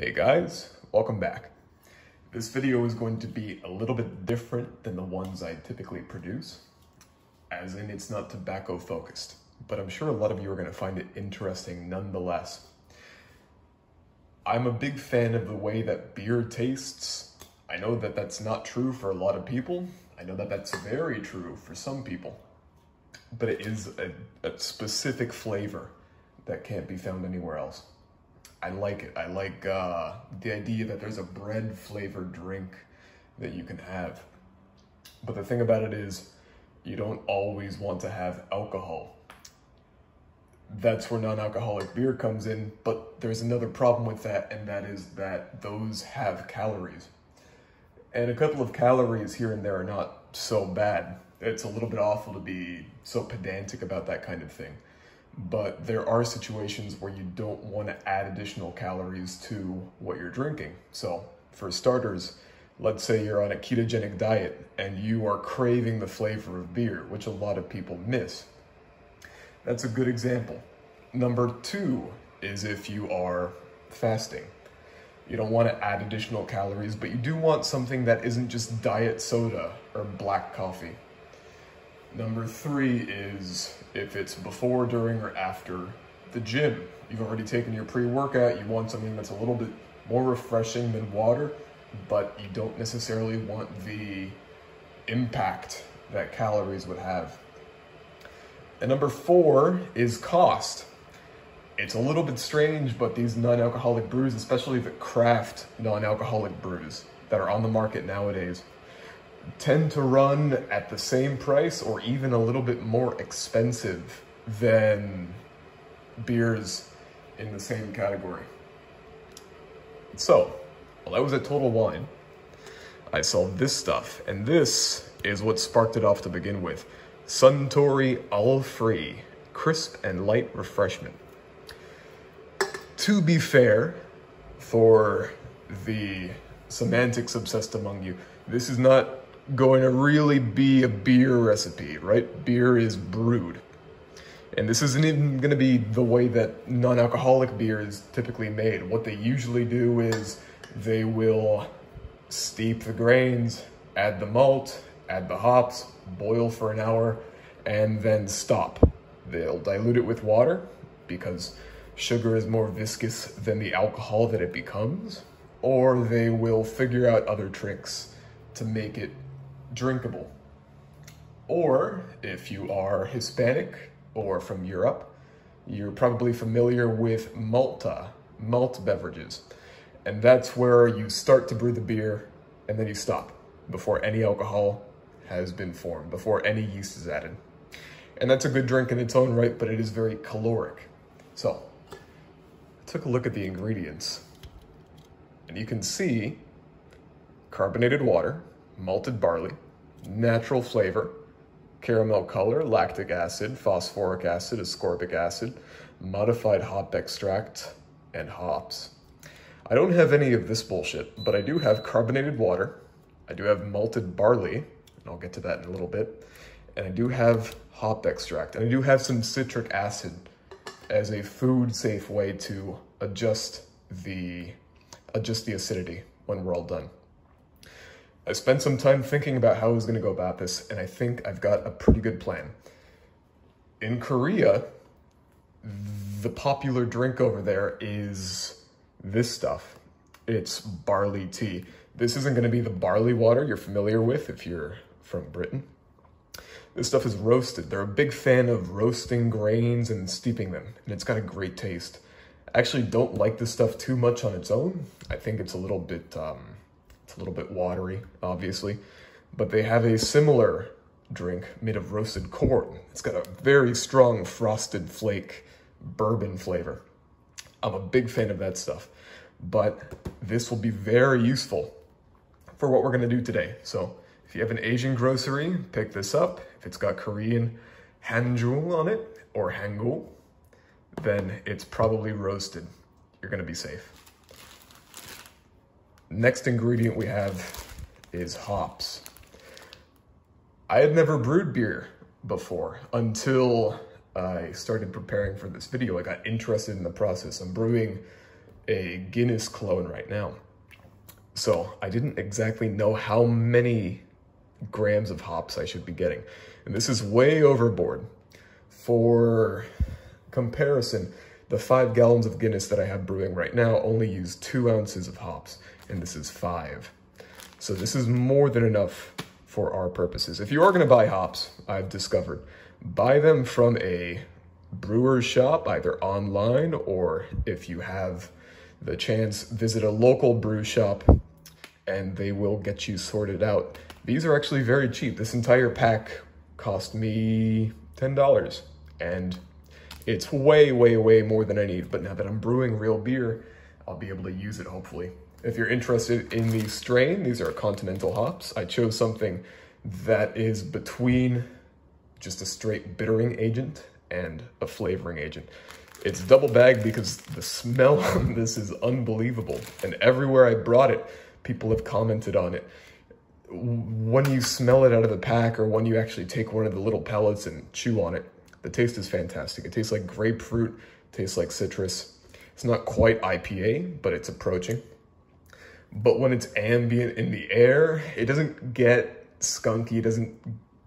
Hey guys, welcome back. This video is going to be a little bit different than the ones I typically produce, as in it's not tobacco focused, but I'm sure a lot of you are going to find it interesting nonetheless. I'm a big fan of the way that beer tastes. I know that that's not true for a lot of people. I know that that's very true for some people, but it is a, a specific flavor that can't be found anywhere else. I like it. I like uh, the idea that there's a bread flavored drink that you can have. But the thing about it is, you don't always want to have alcohol. That's where non alcoholic beer comes in, but there's another problem with that, and that is that those have calories. And a couple of calories here and there are not so bad. It's a little bit awful to be so pedantic about that kind of thing but there are situations where you don't want to add additional calories to what you're drinking. So, for starters, let's say you're on a ketogenic diet and you are craving the flavor of beer, which a lot of people miss. That's a good example. Number two is if you are fasting. You don't want to add additional calories, but you do want something that isn't just diet soda or black coffee. Number three is if it's before, during, or after the gym. You've already taken your pre-workout, you want something that's a little bit more refreshing than water, but you don't necessarily want the impact that calories would have. And number four is cost. It's a little bit strange, but these non-alcoholic brews, especially the craft non-alcoholic brews that are on the market nowadays, tend to run at the same price or even a little bit more expensive than beers in the same category. So, while I was a Total Wine, I saw this stuff, and this is what sparked it off to begin with. Suntory All Free, crisp and light refreshment. To be fair, for the semantics obsessed among you, this is not going to really be a beer recipe, right? Beer is brewed. And this isn't even going to be the way that non-alcoholic beer is typically made. What they usually do is they will steep the grains, add the malt, add the hops, boil for an hour, and then stop. They'll dilute it with water because sugar is more viscous than the alcohol that it becomes, or they will figure out other tricks to make it drinkable. Or if you are Hispanic or from Europe, you're probably familiar with Malta, malt beverages. And that's where you start to brew the beer and then you stop before any alcohol has been formed, before any yeast is added. And that's a good drink in its own right, but it is very caloric. So, I took a look at the ingredients and you can see carbonated water, malted barley, natural flavor, caramel color, lactic acid, phosphoric acid, ascorbic acid, modified hop extract, and hops. I don't have any of this bullshit, but I do have carbonated water, I do have malted barley, and I'll get to that in a little bit, and I do have hop extract, and I do have some citric acid as a food safe way to adjust the adjust the acidity when we're all done. I spent some time thinking about how I was going to go about this, and I think I've got a pretty good plan. In Korea, the popular drink over there is this stuff. It's barley tea. This isn't going to be the barley water you're familiar with if you're from Britain. This stuff is roasted. They're a big fan of roasting grains and steeping them, and it's got a great taste. I actually don't like this stuff too much on its own. I think it's a little bit um, it's a little bit watery, obviously, but they have a similar drink made of roasted corn. It's got a very strong frosted flake bourbon flavor. I'm a big fan of that stuff, but this will be very useful for what we're gonna do today. So if you have an Asian grocery, pick this up. If it's got Korean hanjul on it or hangul, then it's probably roasted. You're gonna be safe. Next ingredient we have is hops. I had never brewed beer before until I started preparing for this video. I got interested in the process. I'm brewing a Guinness clone right now. So I didn't exactly know how many grams of hops I should be getting. And this is way overboard. For comparison, the five gallons of Guinness that I have brewing right now only use two ounces of hops, and this is five. So this is more than enough for our purposes. If you are gonna buy hops, I've discovered, buy them from a brewer's shop, either online or if you have the chance, visit a local brew shop and they will get you sorted out. These are actually very cheap. This entire pack cost me $10 and it's way, way, way more than I need. But now that I'm brewing real beer, I'll be able to use it hopefully. If you're interested in the strain, these are continental hops. I chose something that is between just a straight bittering agent and a flavoring agent. It's double bagged because the smell on this is unbelievable. And everywhere I brought it, people have commented on it. When you smell it out of the pack or when you actually take one of the little pellets and chew on it, the taste is fantastic. It tastes like grapefruit, tastes like citrus. It's not quite IPA, but it's approaching. But when it's ambient in the air, it doesn't get skunky, it doesn't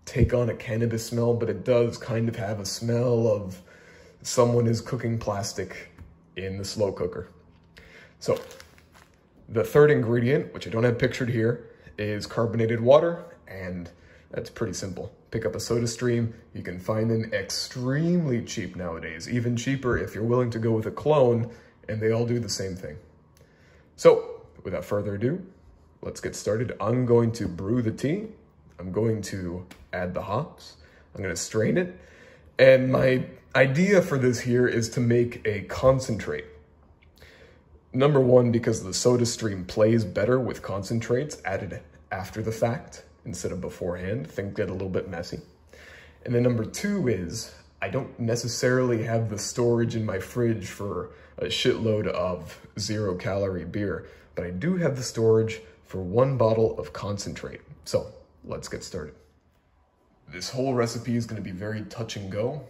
take on a cannabis smell, but it does kind of have a smell of someone is cooking plastic in the slow cooker. So the third ingredient, which I don't have pictured here, is carbonated water, and that's pretty simple. Pick up a soda stream. You can find them extremely cheap nowadays, even cheaper if you're willing to go with a clone, and they all do the same thing. So without further ado, let's get started. I'm going to brew the tea I'm going to add the hops. I'm going to strain it. And my idea for this here is to make a concentrate. Number one, because the soda stream plays better with concentrates added after the fact instead of beforehand. Things get a little bit messy. And then number two is I don't necessarily have the storage in my fridge for a shitload of zero calorie beer, but I do have the storage for one bottle of concentrate. So let's get started. This whole recipe is gonna be very touch and go.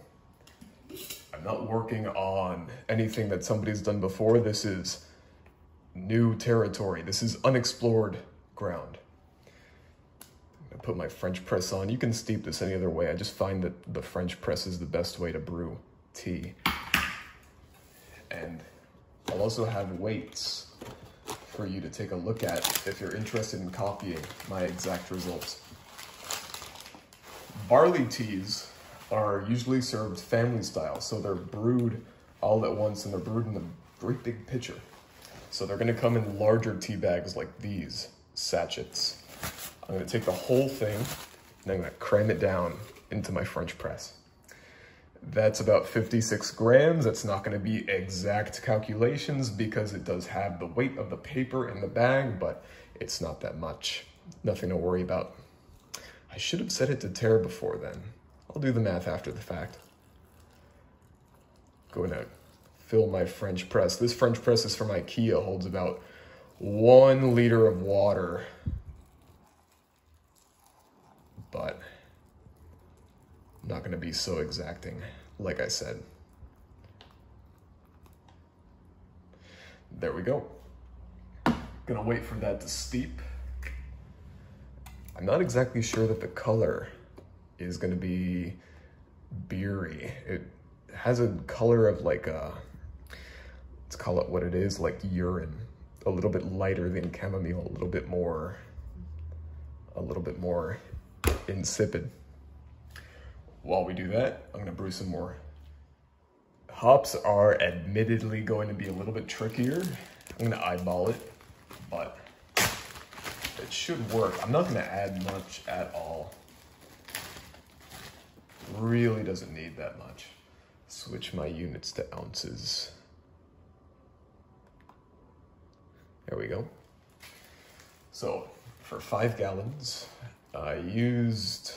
I'm not working on anything that somebody's done before. This is new territory. This is unexplored ground. I'm gonna put my French press on. You can steep this any other way. I just find that the French press is the best way to brew tea. And I'll also have weights for you to take a look at if you're interested in copying my exact results. Barley teas are usually served family style, so they're brewed all at once and they're brewed in a great big pitcher. So they're gonna come in larger tea bags like these, sachets. I'm gonna take the whole thing and I'm gonna cram it down into my French press. That's about 56 grams. That's not gonna be exact calculations because it does have the weight of the paper in the bag, but it's not that much. Nothing to worry about. I should have set it to tare before then. I'll do the math after the fact. Going to fill my French press. This French press is from Ikea, holds about one liter of water. But not going to be so exacting, like I said. There we go. Gonna wait for that to steep. I'm not exactly sure that the color is gonna be beery. It has a color of like a, let's call it what it is, like urine. A little bit lighter than chamomile, a little bit more, a little bit more insipid. While we do that, I'm gonna brew some more. Hops are admittedly going to be a little bit trickier. I'm gonna eyeball it, but it should work. I'm not gonna add much at all. Really doesn't need that much. Switch my units to ounces. There we go. So for five gallons, I used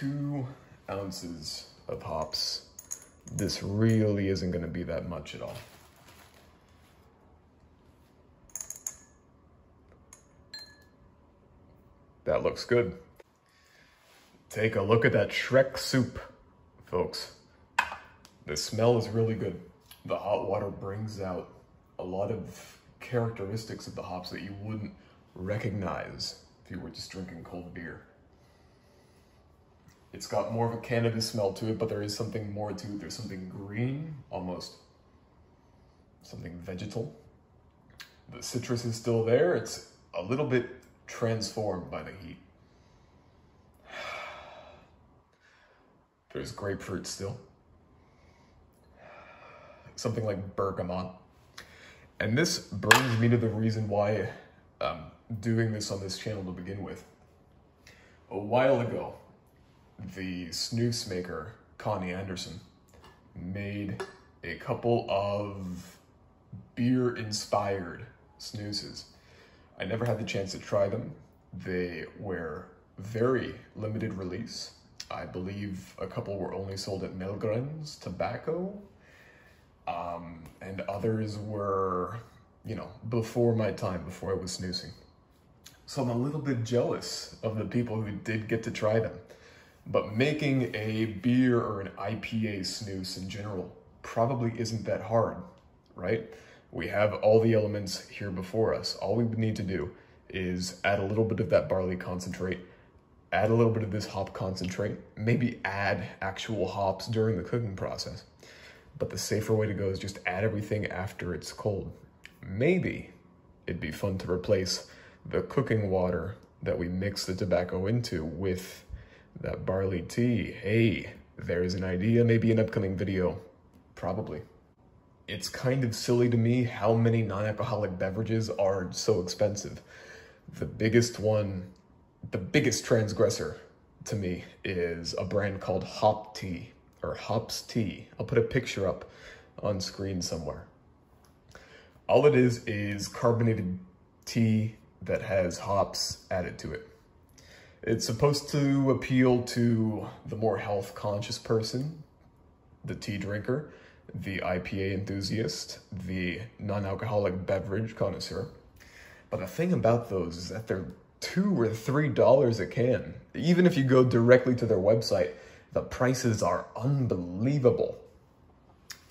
two ounces of hops. This really isn't gonna be that much at all. That looks good. Take a look at that Shrek soup, folks. The smell is really good. the hot water brings out a lot of characteristics of the hops that you wouldn't recognize if you were just drinking cold beer. It's got more of a cannabis smell to it, but there is something more to it. There's something green, almost something vegetal. The citrus is still there. It's a little bit transformed by the heat. There's grapefruit still. Something like bergamot. And this brings me to the reason why I'm doing this on this channel to begin with. A while ago, the snus maker, Connie Anderson, made a couple of beer-inspired snuses. I never had the chance to try them. They were very limited release. I believe a couple were only sold at Melgren's Tobacco, um, and others were, you know, before my time, before I was snusing. So I'm a little bit jealous of the people who did get to try them. But making a beer or an IPA snus in general probably isn't that hard, right? We have all the elements here before us. All we need to do is add a little bit of that barley concentrate, add a little bit of this hop concentrate, maybe add actual hops during the cooking process. But the safer way to go is just add everything after it's cold. Maybe it'd be fun to replace the cooking water that we mix the tobacco into with that barley tea. Hey, there's an idea, maybe an upcoming video. Probably. It's kind of silly to me how many non-alcoholic beverages are so expensive. The biggest one, the biggest transgressor to me is a brand called Hop Tea or Hops Tea. I'll put a picture up on screen somewhere. All it is is carbonated tea that has hops added to it. It's supposed to appeal to the more health conscious person, the tea drinker, the IPA enthusiast, the non-alcoholic beverage connoisseur. But the thing about those is that they're two or three dollars a can. Even if you go directly to their website, the prices are unbelievable.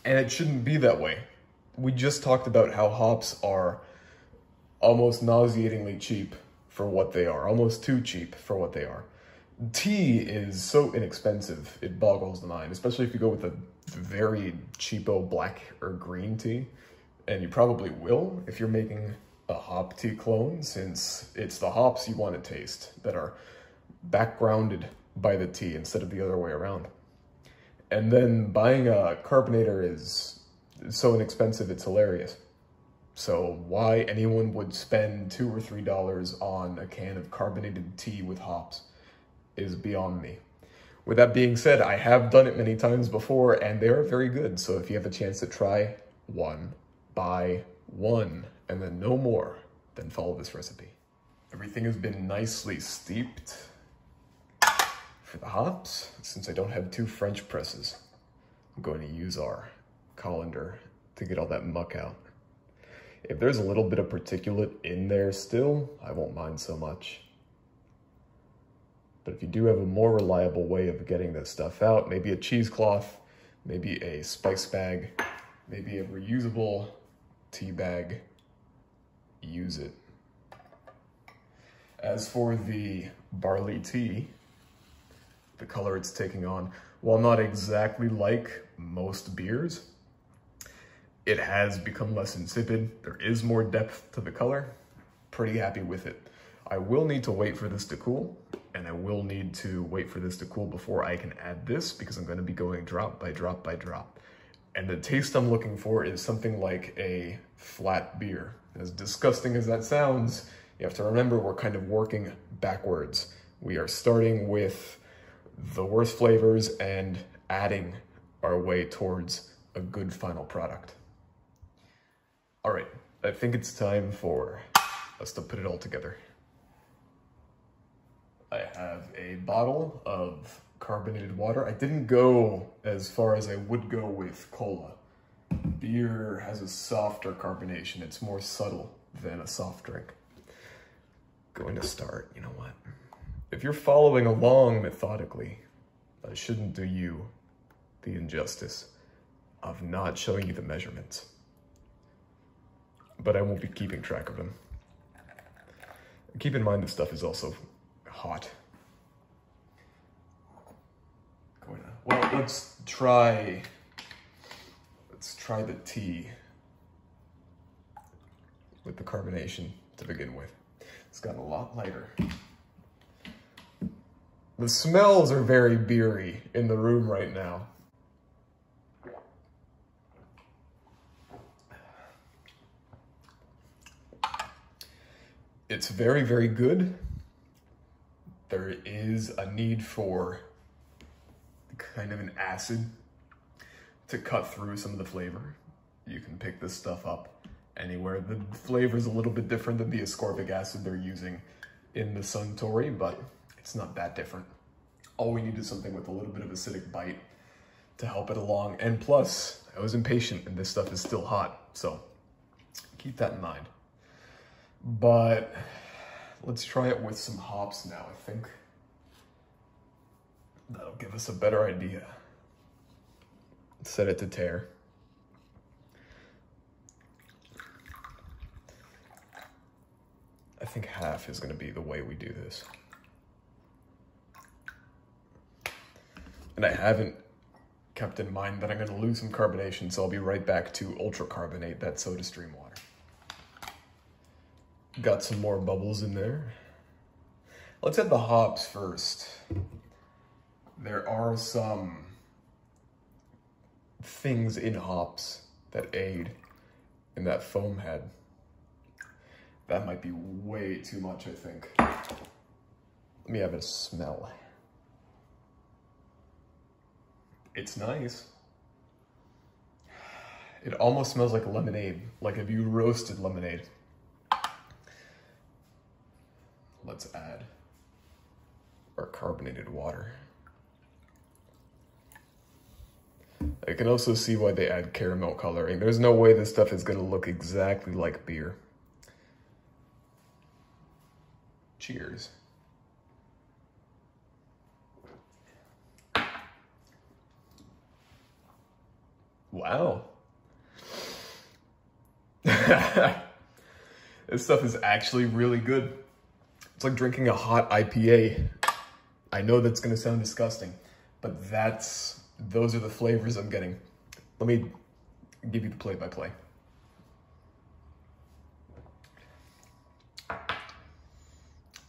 And it shouldn't be that way. We just talked about how hops are almost nauseatingly cheap for what they are, almost too cheap for what they are. Tea is so inexpensive, it boggles the mind, especially if you go with a very cheapo black or green tea. And you probably will if you're making a hop tea clone, since it's the hops you want to taste that are backgrounded by the tea instead of the other way around. And then buying a carbonator is so inexpensive, it's hilarious. So why anyone would spend two or three dollars on a can of carbonated tea with hops is beyond me. With that being said, I have done it many times before and they are very good. So if you have a chance to try one, buy one, and then no more, then follow this recipe. Everything has been nicely steeped for the hops. Since I don't have two French presses, I'm going to use our colander to get all that muck out. If there's a little bit of particulate in there still, I won't mind so much. But if you do have a more reliable way of getting this stuff out, maybe a cheesecloth, maybe a spice bag, maybe a reusable tea bag, use it. As for the barley tea, the color it's taking on, while not exactly like most beers, it has become less insipid. There is more depth to the color. Pretty happy with it. I will need to wait for this to cool, and I will need to wait for this to cool before I can add this because I'm gonna be going drop by drop by drop. And the taste I'm looking for is something like a flat beer. As disgusting as that sounds, you have to remember we're kind of working backwards. We are starting with the worst flavors and adding our way towards a good final product. All right, I think it's time for us to put it all together. I have a bottle of carbonated water. I didn't go as far as I would go with cola. Beer has a softer carbonation. It's more subtle than a soft drink. Going to start, you know what? If you're following along methodically, I shouldn't do you the injustice of not showing you the measurements. But I won't be keeping track of them. Keep in mind this stuff is also hot. Well, let's try, let's try the tea with the carbonation to begin with. It's gotten a lot lighter. The smells are very beery in the room right now. It's very, very good. There is a need for kind of an acid to cut through some of the flavor. You can pick this stuff up anywhere. The flavor is a little bit different than the ascorbic acid they're using in the Suntory, but it's not that different. All we need is something with a little bit of acidic bite to help it along. And plus, I was impatient and this stuff is still hot, so keep that in mind. But let's try it with some hops now, I think. That'll give us a better idea. Set it to tare. I think half is going to be the way we do this. And I haven't kept in mind that I'm going to lose some carbonation, so I'll be right back to ultra carbonate that soda stream water. Got some more bubbles in there. Let's add the hops first. There are some things in hops that aid in that foam head. That might be way too much, I think. Let me have a smell. It's nice. It almost smells like lemonade, like if you roasted lemonade. Let's add our carbonated water. I can also see why they add caramel coloring. There's no way this stuff is gonna look exactly like beer. Cheers. Wow. this stuff is actually really good. It's like drinking a hot IPA. I know that's gonna sound disgusting, but that's, those are the flavors I'm getting. Let me give you the play-by-play. -play.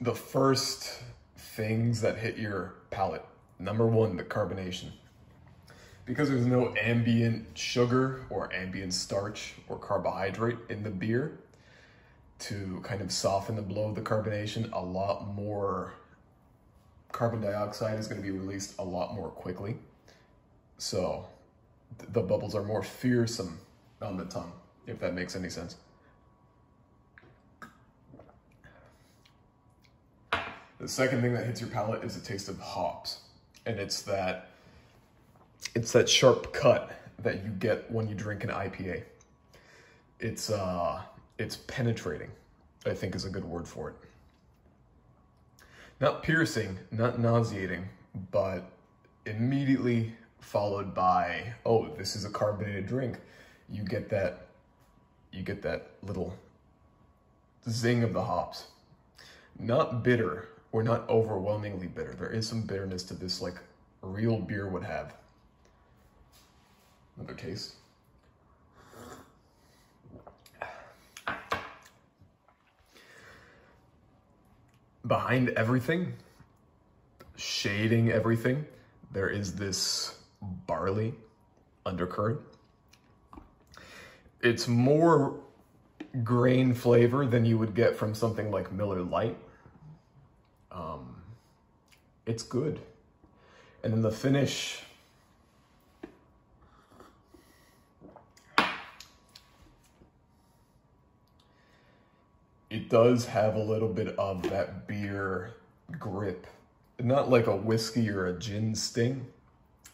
The first things that hit your palate, number one, the carbonation. Because there's no ambient sugar or ambient starch or carbohydrate in the beer, to kind of soften the blow of the carbonation, a lot more carbon dioxide is going to be released a lot more quickly. So th the bubbles are more fearsome on the tongue, if that makes any sense. The second thing that hits your palate is a taste of hops. And it's that, it's that sharp cut that you get when you drink an IPA. It's, uh, it's penetrating, I think is a good word for it. Not piercing, not nauseating, but immediately followed by, oh, this is a carbonated drink. You get that, you get that little zing of the hops. Not bitter or not overwhelmingly bitter. There is some bitterness to this like real beer would have. Another taste. Behind everything, shading everything, there is this barley undercurrent. It's more grain flavor than you would get from something like Miller Lite. Um, it's good. And then the finish, it does have a little bit of that beer grip. Not like a whiskey or a gin sting,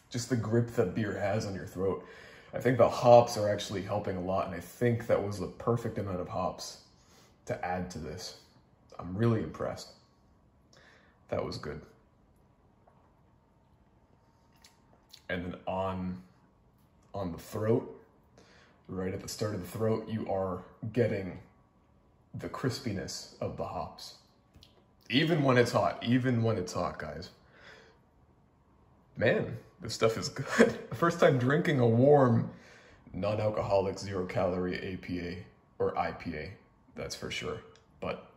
just the grip that beer has on your throat. I think the hops are actually helping a lot, and I think that was the perfect amount of hops to add to this. I'm really impressed. That was good. And then on, on the throat, right at the start of the throat, you are getting the crispiness of the hops. Even when it's hot, even when it's hot, guys. Man, this stuff is good. First time drinking a warm, non-alcoholic, zero-calorie APA or IPA, that's for sure. But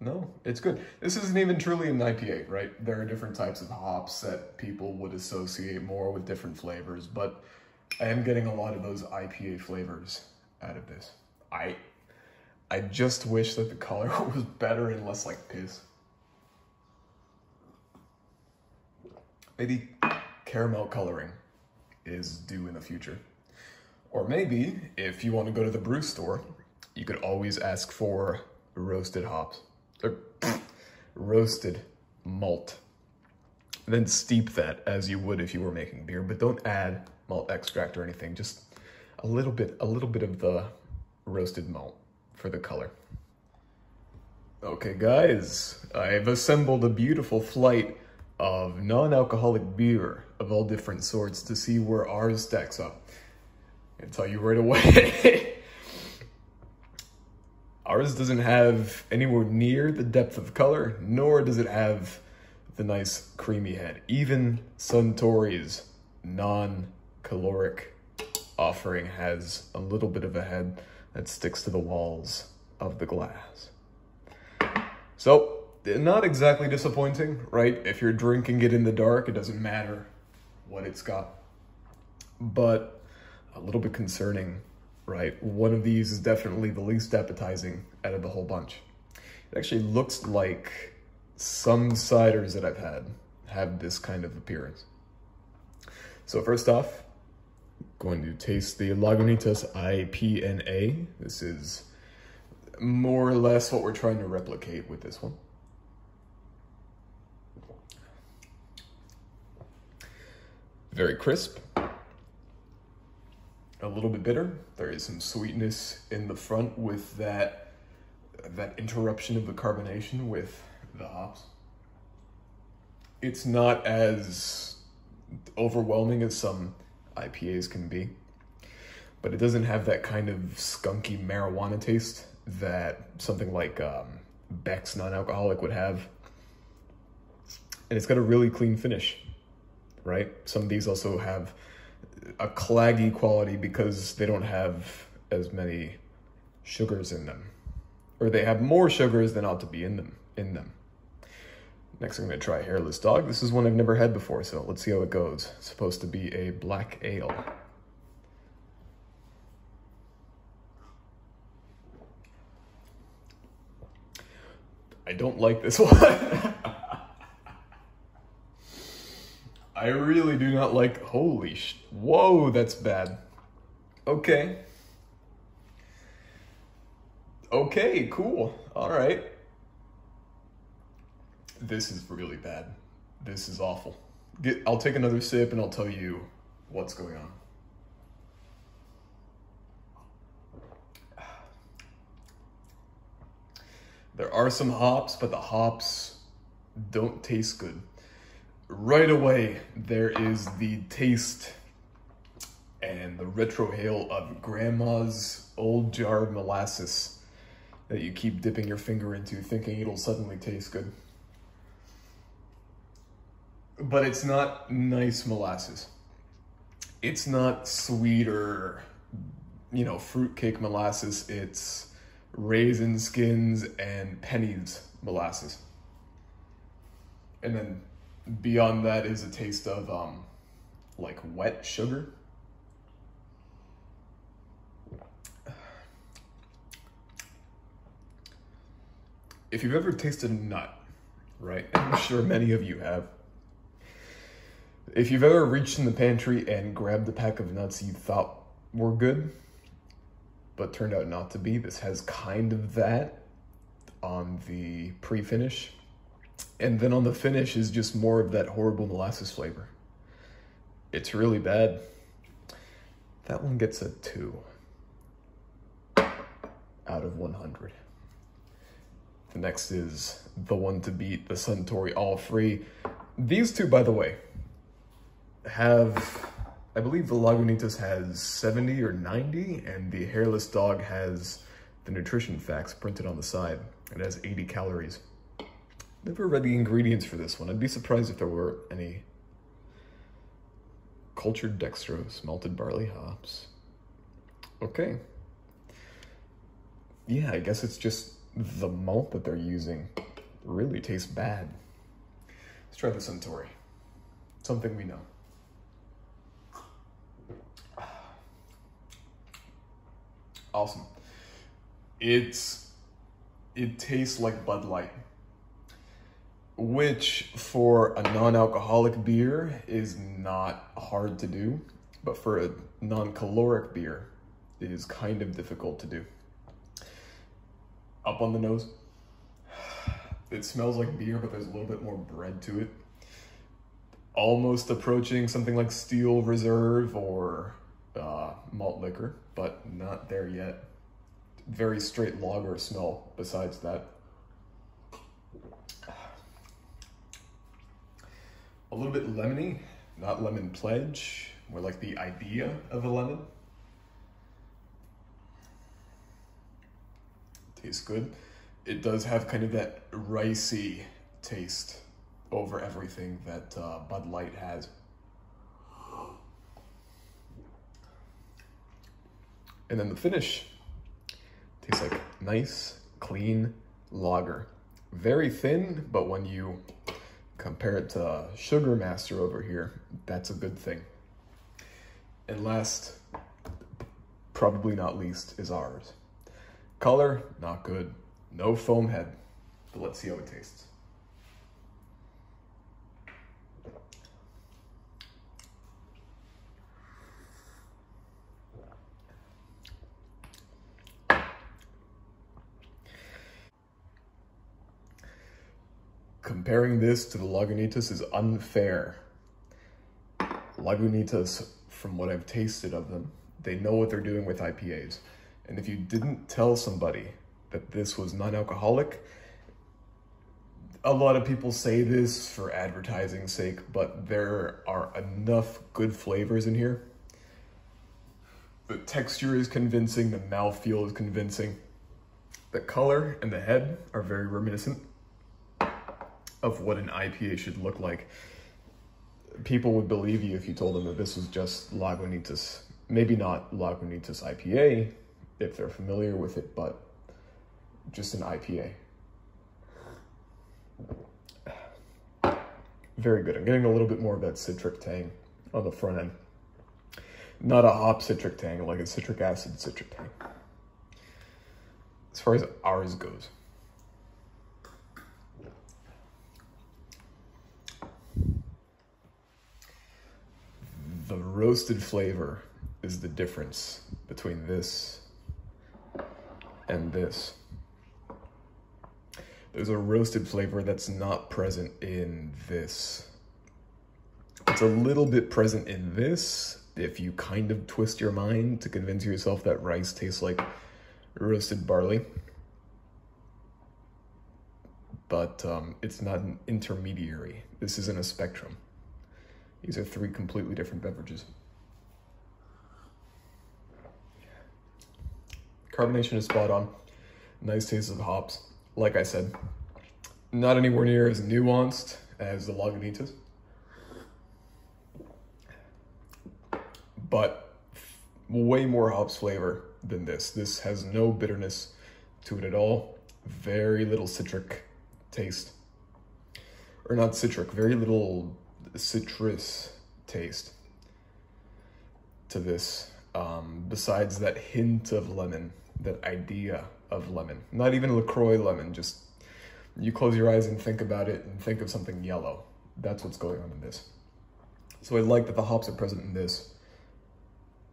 no, it's good. This isn't even truly an IPA, right? There are different types of hops that people would associate more with different flavors, but I am getting a lot of those IPA flavors out of this. I I just wish that the color was better and less like piss. Maybe caramel coloring is due in the future. Or maybe, if you want to go to the brew store, you could always ask for roasted hops. Or er, roasted malt. then steep that as you would if you were making beer, but don't add malt extract or anything. Just a little bit, a little bit of the roasted malt for the color. Okay guys, I've assembled a beautiful flight of non-alcoholic beer of all different sorts to see where ours stacks up. I tell you right away, ours doesn't have anywhere near the depth of color, nor does it have the nice creamy head. Even Suntory's non-caloric offering has a little bit of a head that sticks to the walls of the glass. So not exactly disappointing, right? If you're drinking it in the dark, it doesn't matter what it's got. But a little bit concerning, right? One of these is definitely the least appetizing out of the whole bunch. It actually looks like some ciders that I've had have this kind of appearance. So first off, going to taste the Lagunitas IPNA. This is more or less what we're trying to replicate with this one. Very crisp. A little bit bitter. There is some sweetness in the front with that, that interruption of the carbonation with the hops. It's not as overwhelming as some IPAs can be, but it doesn't have that kind of skunky marijuana taste that something like um, Beck's non-alcoholic would have. And it's got a really clean finish right? Some of these also have a claggy quality because they don't have as many sugars in them. Or they have more sugars than ought to be in them. In them. Next I'm going to try Hairless Dog. This is one I've never had before, so let's see how it goes. It's supposed to be a black ale. I don't like this one. I really do not like, holy sh, whoa, that's bad. Okay. Okay, cool. All right. This is really bad. This is awful. Get, I'll take another sip and I'll tell you what's going on. There are some hops, but the hops don't taste good right away there is the taste and the retrohale of grandma's old jar of molasses that you keep dipping your finger into thinking it'll suddenly taste good. But it's not nice molasses. It's not sweeter, you know, fruitcake molasses. It's raisin skins and pennies molasses. And then beyond that is a taste of um, like wet sugar. If you've ever tasted a nut, right? I'm sure many of you have. If you've ever reached in the pantry and grabbed a pack of nuts you thought were good, but turned out not to be, this has kind of that on the pre-finish. And then on the finish is just more of that horrible molasses flavor. It's really bad. That one gets a two out of 100. The next is the one to beat, the Suntory All Free. These two, by the way, have I believe the Lagunitas has 70 or 90, and the Hairless Dog has the nutrition facts printed on the side. It has 80 calories. Never read the ingredients for this one. I'd be surprised if there were any cultured dextrose, malted barley hops. Okay. Yeah, I guess it's just the malt that they're using really tastes bad. Let's try the Suntory. Something we know. Awesome. It's it tastes like Bud Light, which for a non-alcoholic beer is not hard to do, but for a non-caloric beer, it is kind of difficult to do. Up on the nose. It smells like beer, but there's a little bit more bread to it. Almost approaching something like Steel Reserve or uh, malt liquor, but not there yet. Very straight lager smell besides that. A little bit lemony, not lemon pledge, more like the idea of a lemon. Tastes good. It does have kind of that ricey taste over everything that uh, Bud Light has. And then the finish tastes like nice, clean lager. Very thin, but when you compare it to Sugar Master over here, that's a good thing. And last, probably not least, is ours. Color, not good. No foam head, but let's see how it tastes. Comparing this to the Lagunitas is unfair. Lagunitas, from what I've tasted of them, they know what they're doing with IPAs. And if you didn't tell somebody that this was non-alcoholic, a lot of people say this for advertising sake, but there are enough good flavors in here. The texture is convincing, the mouthfeel is convincing. The color and the head are very reminiscent of what an IPA should look like. People would believe you if you told them that this was just Lagunitas. Maybe not Lagunitas IPA, if they're familiar with it, but just an IPA. Very good. I'm getting a little bit more of that citric tang on the front end. Not a hop citric tang, like a citric acid citric tang. As far as ours goes. The roasted flavor is the difference between this and this. There's a roasted flavor that's not present in this. It's a little bit present in this if you kind of twist your mind to convince yourself that rice tastes like roasted barley. But um, it's not an intermediary. This isn't a spectrum. These are three completely different beverages. Carbonation is spot on. Nice taste of hops. Like I said, not anywhere near as nuanced as the Lagunitas. But way more hops flavor than this. This has no bitterness to it at all. Very little citric taste. Or not citric, very little citrus taste to this. Um, besides that hint of lemon, that idea of lemon. Not even LaCroix lemon, just you close your eyes and think about it and think of something yellow. That's what's going on in this. So I like that the hops are present in this.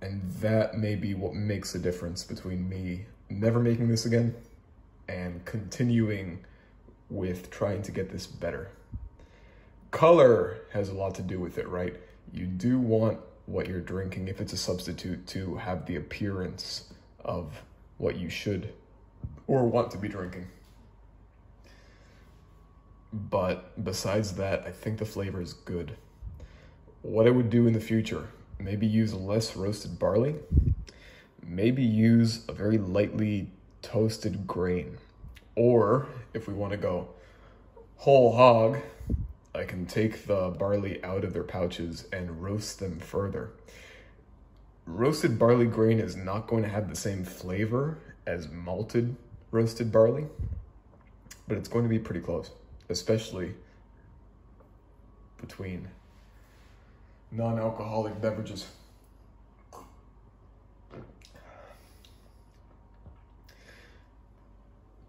And that may be what makes the difference between me never making this again and continuing with trying to get this better. Color has a lot to do with it, right? You do want what you're drinking, if it's a substitute, to have the appearance of what you should or want to be drinking. But besides that, I think the flavor is good. What I would do in the future maybe use less roasted barley, maybe use a very lightly toasted grain. Or if we want to go whole hog, I can take the barley out of their pouches and roast them further. Roasted barley grain is not going to have the same flavor as malted roasted barley, but it's going to be pretty close, especially between non-alcoholic beverages.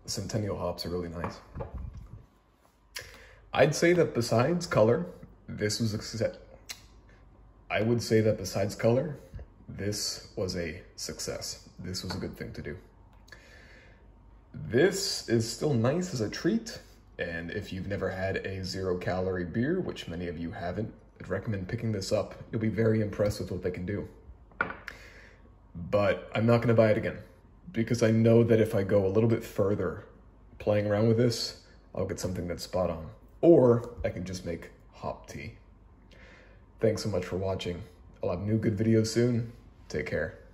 Centennial hops are really nice. I'd say that besides color, this was a success. I would say that besides color, this was a success. This was a good thing to do. This is still nice as a treat, and if you've never had a zero calorie beer, which many of you haven't, I'd recommend picking this up. You'll be very impressed with what they can do. But I'm not gonna buy it again because I know that if I go a little bit further playing around with this, I'll get something that's spot on. Or I can just make hop tea. Thanks so much for watching. I'll have new good videos soon. Take care.